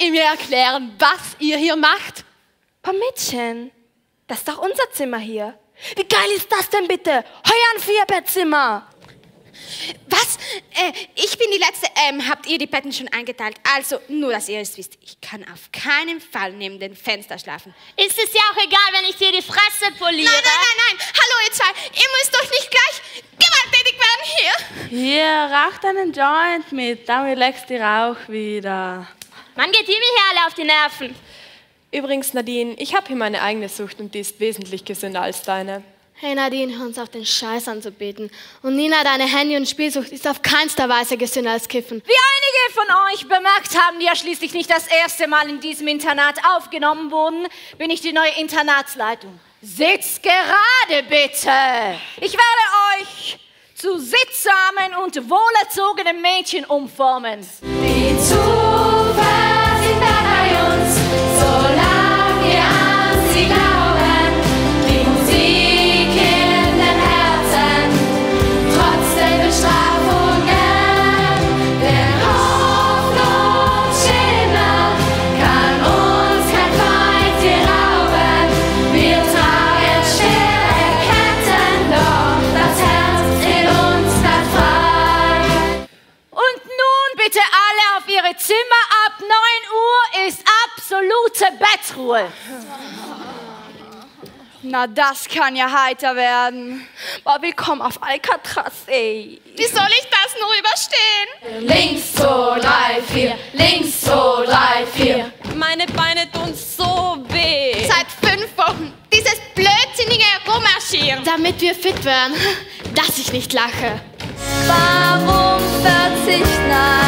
Ihr mir erklären, was ihr hier macht? Paar Mädchen, das ist doch unser Zimmer hier. Wie geil ist das denn bitte? Heuer ein Vierbettzimmer. Was? Äh, ich bin die Letzte. Ähm, habt ihr die Betten schon eingeteilt? Also, nur, dass ihr es wisst. Ich kann auf keinen Fall neben dem Fenster schlafen. Ist es ja auch egal, wenn ich dir die Fresse poliere? Nein, nein, nein, nein. Hallo, ihr zwei. Ihr müsst doch nicht gleich gewalttätig werden hier. Hier, rauch deinen Joint mit, dann relaxt die Rauch wieder. Man geht ihm hier alle auf die Nerven. Übrigens, Nadine, ich habe hier meine eigene Sucht und die ist wesentlich gesünder als deine. Hey Nadine, hör uns auf den Scheiß anzubeten. Und Nina, deine Handy- und Spielsucht ist auf keinster Weise gesünder als Kiffen. Wie einige von euch bemerkt haben, die ja schließlich nicht das erste Mal in diesem Internat aufgenommen wurden, bin ich die neue Internatsleitung. Sitzt gerade bitte! Ich werde euch zu sittsamen und wohlerzogenen Mädchen umformen. Die Zuversicht Bettruhe. Na, das kann ja heiter werden. Boah, willkommen auf Alcatraz, ey. Wie soll ich das nur überstehen? Links, zwei, drei, vier. Links, zwei, drei, vier. Meine Beine tun so weh. Seit fünf Wochen dieses blödsinnige Rummarschieren. Damit wir fit werden, dass ich nicht lache. Warum Verzicht? Nein,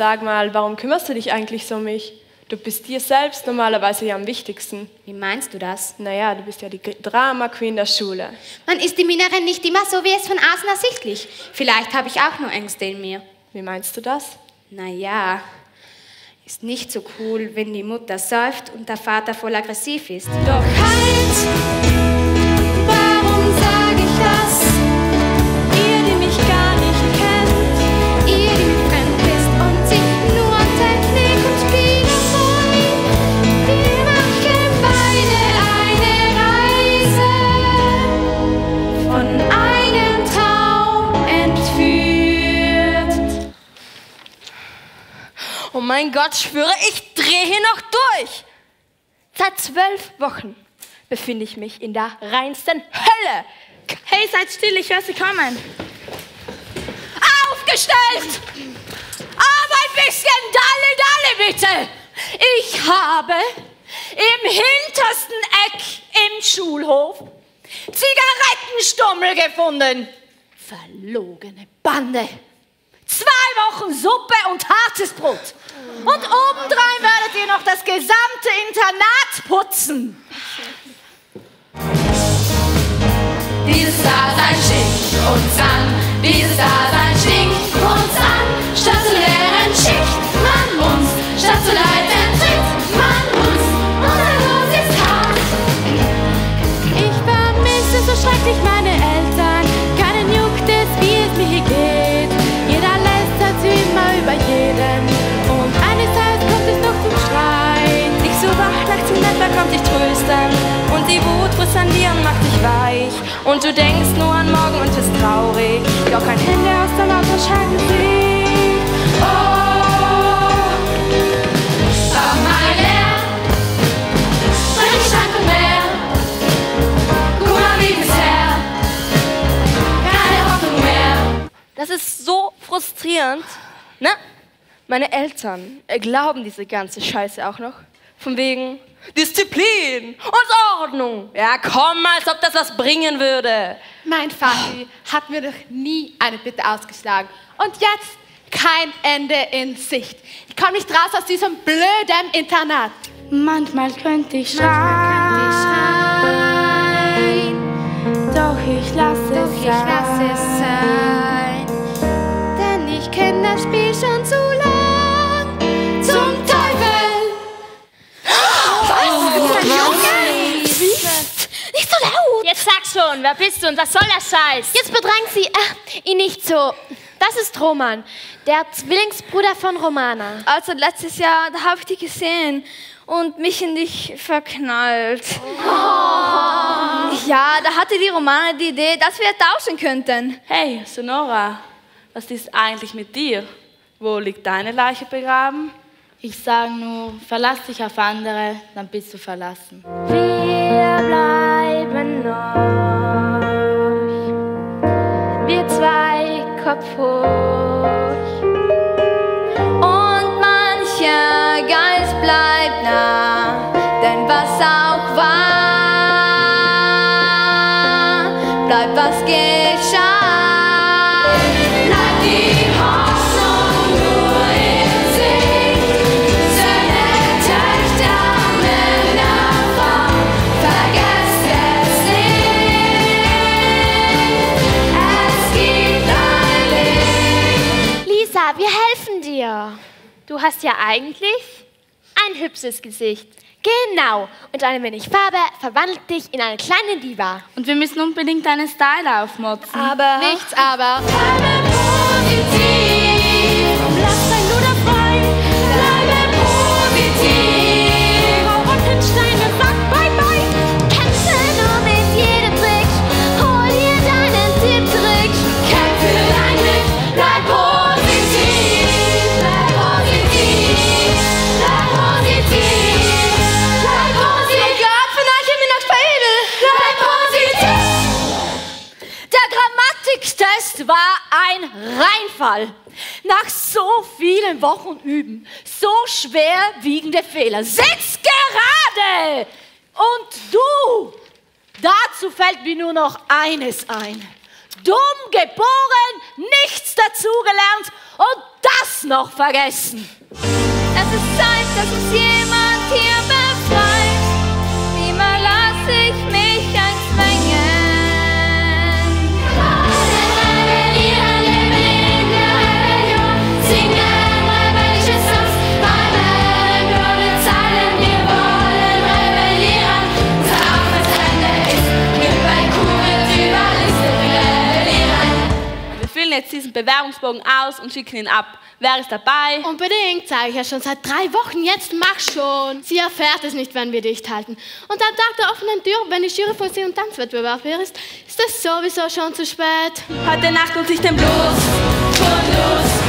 Sag mal, warum kümmerst du dich eigentlich so um mich? Du bist dir selbst normalerweise ja am wichtigsten. Wie meinst du das? Naja, du bist ja die Drama Queen der Schule. Man ist im Inneren nicht immer so, wie es von außen ersichtlich. Vielleicht habe ich auch nur Ängste in mir. Wie meinst du das? Naja, ist nicht so cool, wenn die Mutter säuft und der Vater voll aggressiv ist. Doch halt! Mein Gott, schwöre, ich drehe hier noch durch. Seit zwölf Wochen befinde ich mich in der reinsten Hölle. Hey, seid still, ich höre sie kommen. Aufgestellt! Aber ein bisschen Dalle, Dalle bitte! Ich habe im hintersten Eck im Schulhof Zigarettenstummel gefunden. Verlogene Bande. Zwei Wochen Suppe und hartes Brot. Und obendrein werdet ihr noch das gesamte Internat putzen. Dieses Dasein stinkt uns an, dieses Dasein stinkt uns an. Statt zu lehren schickt man uns, statt zu leiten Und du denkst nur an morgen und bist traurig. Doch kein Hände aus der lauter Schallgesicht. Oh, warum mal leer? Bring ich Schrank und mehr. Guck mal wie bisher. Keine Hoffnung mehr. Das ist so frustrierend. Ne? Meine Eltern äh, glauben diese ganze Scheiße auch noch. Von wegen Disziplin und Ordnung. Ja, komm, als ob das was bringen würde. Mein Vati hat mir doch nie eine Bitte ausgeschlagen. Und jetzt kein Ende in Sicht. Ich komme nicht raus aus diesem blöden Internat. Manchmal könnte ich schreien, doch ich lasse Doch es ich lasse es sein, wer bist du und was soll der Scheiß? Jetzt bedrängt sie äh, ihn nicht so. Das ist Roman, der Zwillingsbruder von Romana. Also letztes Jahr, da habe ich dich gesehen und mich in dich verknallt. Ja, da hatte die Romana die Idee, dass wir tauschen könnten. Hey, Sonora, was ist eigentlich mit dir? Wo liegt deine Leiche begraben? Ich sage nur, verlass dich auf andere, dann bist du verlassen. Wir bleiben noch, zwei eigentlich ein hübsches Gesicht. Genau. Und ein wenig Farbe verwandelt dich in eine kleine Diva. Und wir müssen unbedingt deinen Style aufmotzen. Aber Nichts aber. positiv Reinfall. Nach so vielen Wochen Üben, so schwerwiegende Fehler. Sitz gerade! Und du! Dazu fällt mir nur noch eines ein. Dumm geboren, nichts dazugelernt und das noch vergessen. Es ist Zeit, dass uns jemand Bewerbungsbogen aus und schicken ihn ab. Wer ist dabei? Unbedingt, sage ich ja schon seit drei Wochen. Jetzt mach schon. Sie erfährt es nicht, wenn wir dicht halten. Und am Tag der offenen Tür, wenn die Jury von Sing- und Tanzwettbewerb hier ist, ist es sowieso schon zu spät. Heute Nacht und sich den Blut. und los.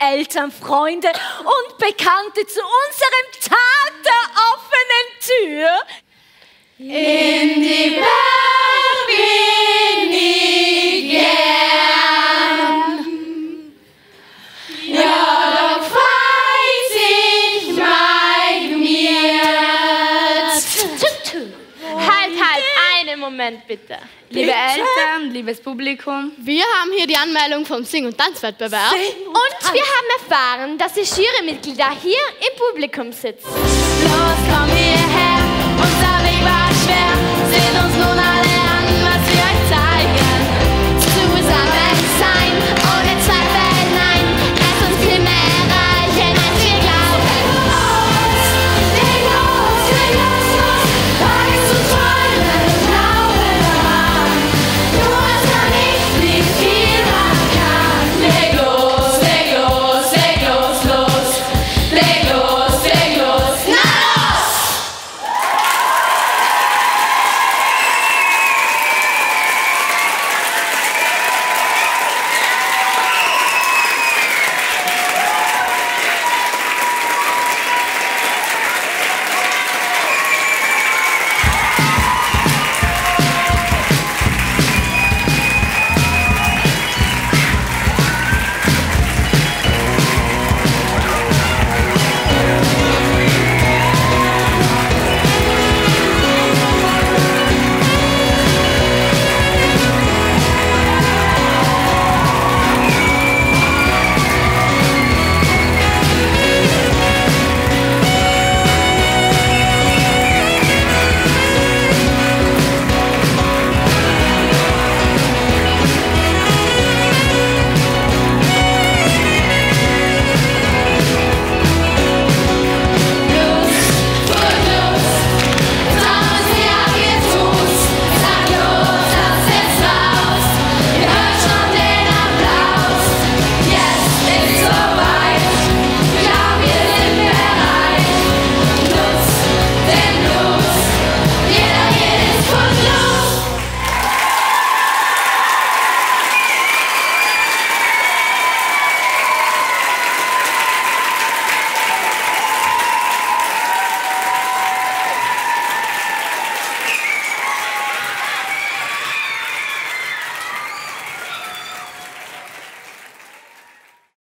Eltern, Freunde und Bekannte zu unserem Tag der offenen Tür. In die Welt bin gern. Moment bitte. Liebe Eltern, liebes Publikum, Wir haben hier die Anmeldung vom Sing- und Tanzwettbewerb. Und wir haben erfahren, dass die Jurymitglieder hier im Publikum sitzen.